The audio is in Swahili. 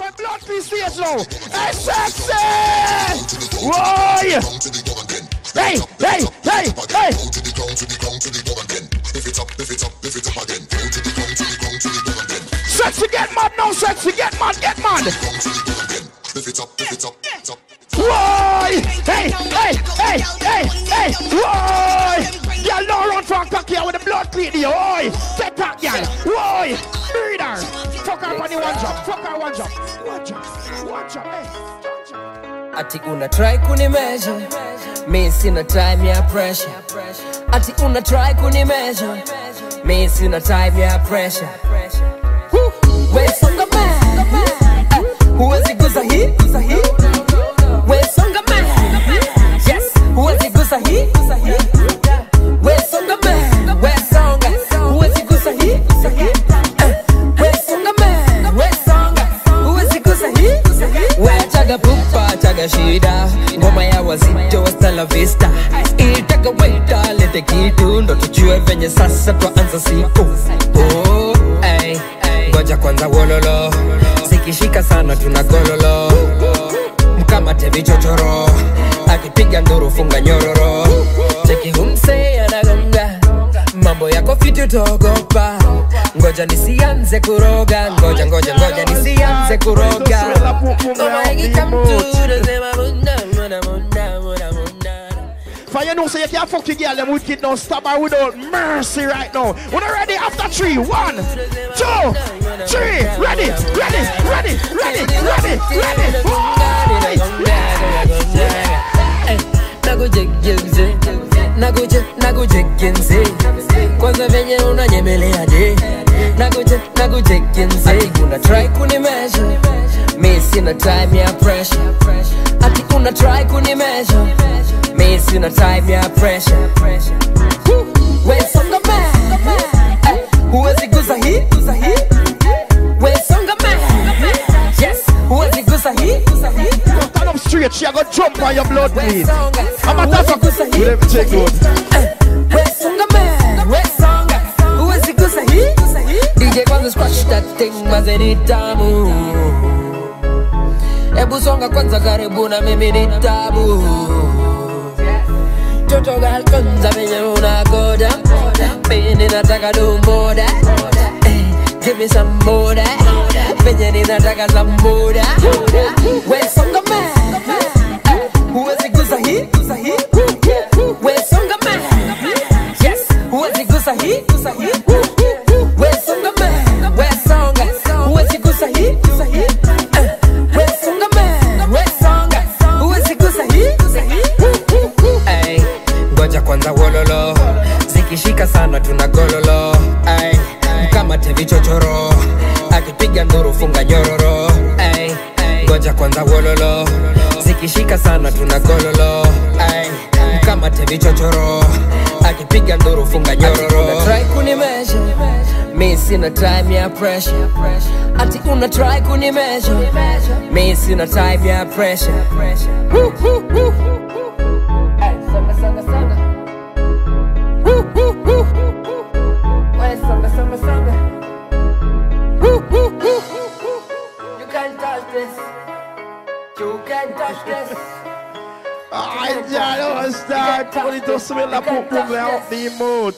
on blood please stage now. Hey, sexy! Why? Hey, hey, hey, hey! Sexy, get mad now, sexy, get mad, get mad! Why? Hey, hey, hey, hey, hey, why? Y'all don't run for a cocky with the blood clean here, why? Take that, y'all. Why? Breathe her. Fuck her on the one job. Fuck her one job. One job. One job. Hey. one job. ati una try kunimesha mi sina time ya pressure ati una try kunimesha mi sina time ya pressure Woo! songa man Eh, huwezi guza hii guza hii we songa man yes huwezi guza hii guza hii chaga shida. Ngoma ya wazito hasta la vista. Ilitaka waita lete kitu ndo tujue venye sasa twaanza siku. Oh, ngoja kwanza wololo. Zikishika sana tuna gololo. Mkamate vichochoro akipiga nduru funga nyororo. Cheki humse anagonga. Mambo yako fiti utaogopa ngoja nisianze kuroga ngoja ngoja ngoja nisianze kuroga ngoma ikikamtu nasema munda munda munda munda munda you know, so you can't fuck your girl, them wicked now. Stab her without mercy right now. When you ready after three, one, two, three, ready, ready, ready, ready, ready, ready. Boy! Nakuche nakuchekenze kwanza venye unanyemelea je? Nakuche nakuchekenze una try kunimesha mi sina time ya pressure. Ati una try kunimesha mi sina time ya pressure huwezi guza hii guza hii DJ kwanza scratch that thing mazeni tamu Ebu songa kwanza karibu na mimi ni tabu Toto gal kwanza venye unagoda Mimi nataka dumboda Eh, Give me some more that Venye ninataka some more that We songa man kwanza wololo. Zikishika sana tuna gololo. Ay, akipiga nduru nyororo. Ngoja kwanza wololo. Zikishika sana tuna gololo vichochoro akipiga nduru funga nyororo try mi sina time ya pressure ati una try kunimesha mi sina time ya pressure Woo, woo, woo. Ay, songa, songa, songa. Woo, woo, woo. Ay, songa, songa, songa. Woo, woo, woo. You can't touch this. You can't touch this. Aïe, aïe, on start. On est tous sur la pour pouvoir vivre.